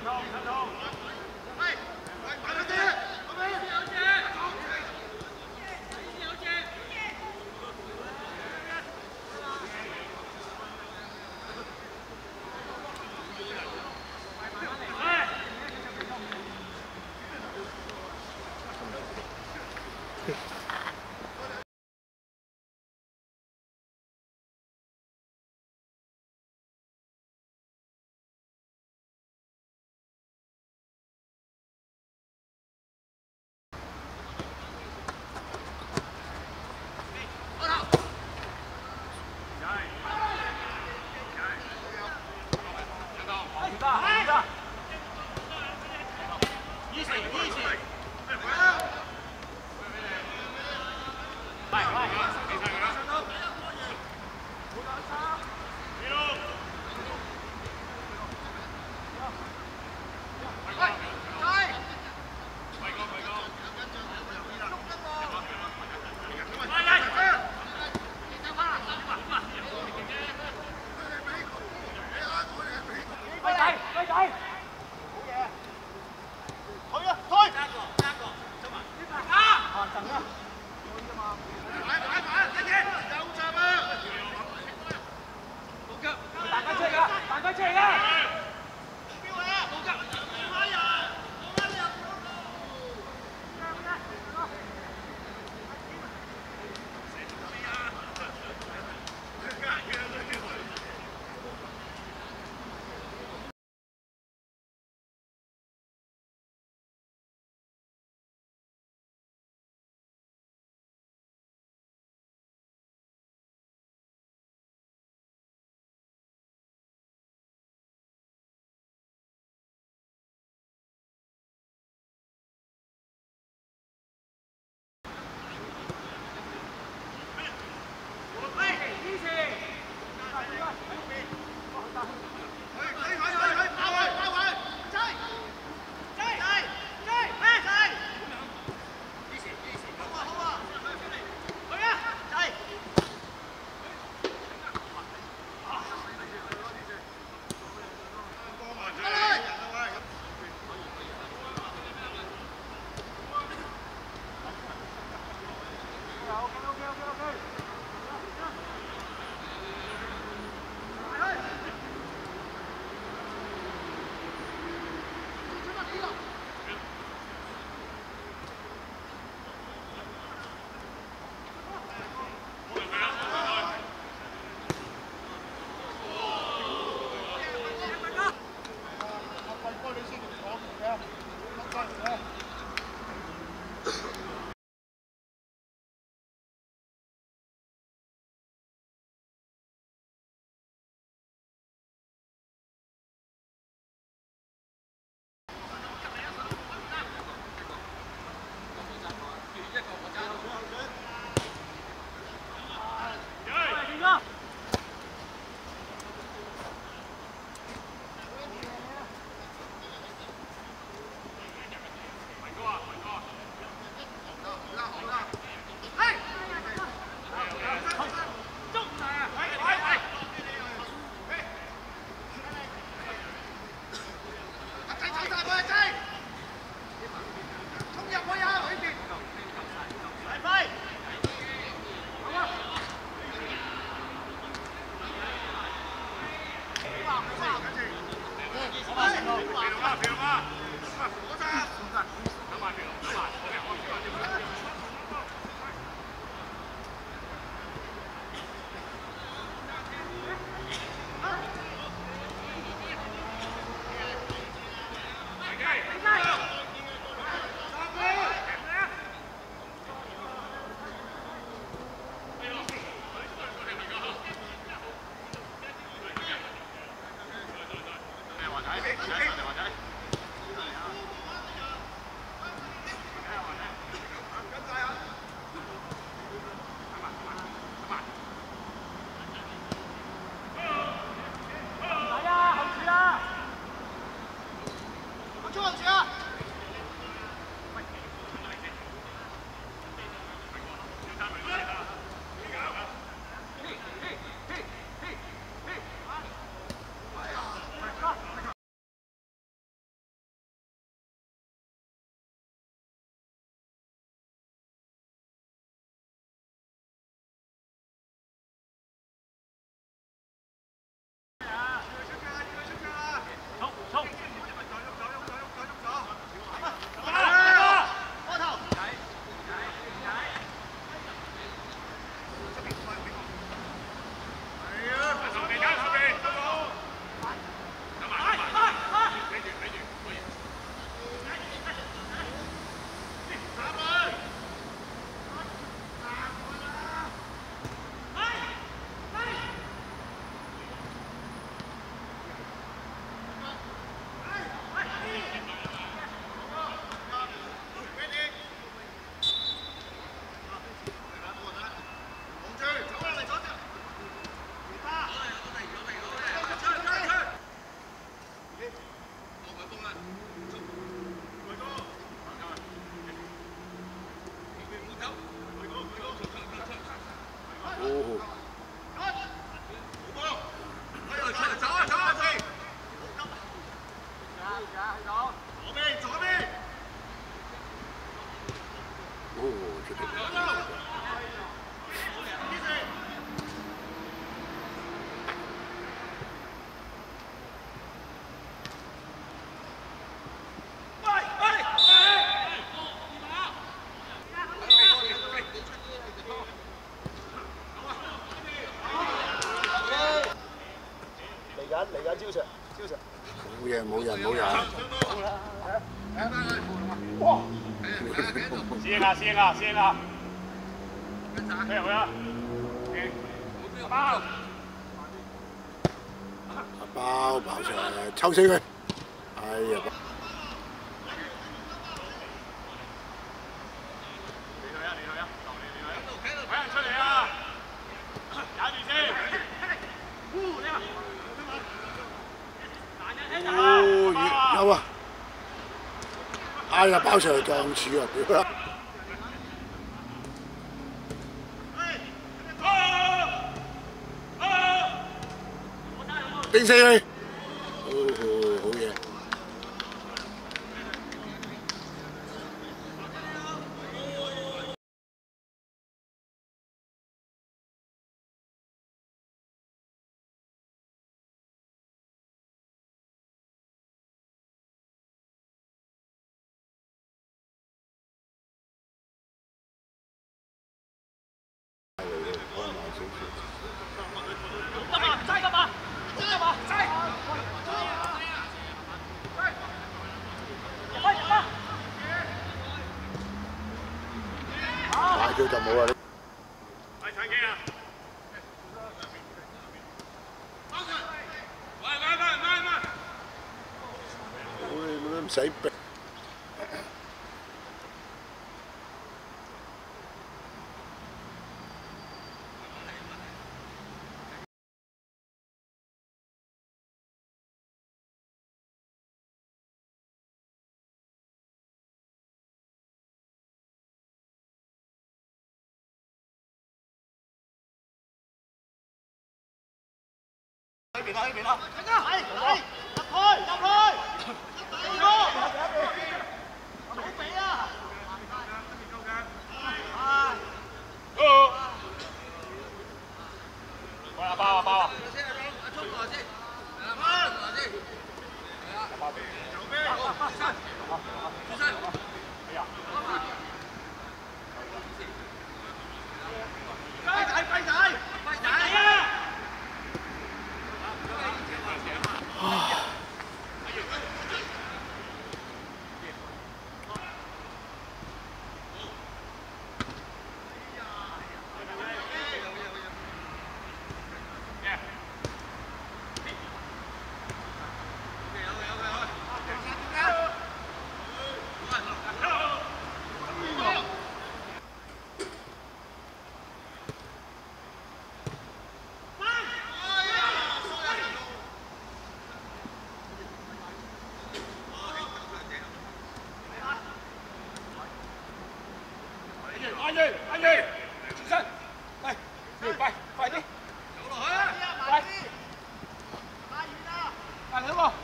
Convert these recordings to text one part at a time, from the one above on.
Hello, hello. 哎呀哎呀哎哎哎哎哎哎哎哎哎哎哇師兄啊師兄啊師兄啊！去入去啊！包！包爆上，抽死佢！哎呀！哦，有啊！哎呀，包上嚟撞柱啊！屌啦！定死佢！Agora. Vai, vai, vai, vai, vai. Sai pé. 呢邊啦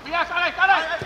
Mira, sale, sale.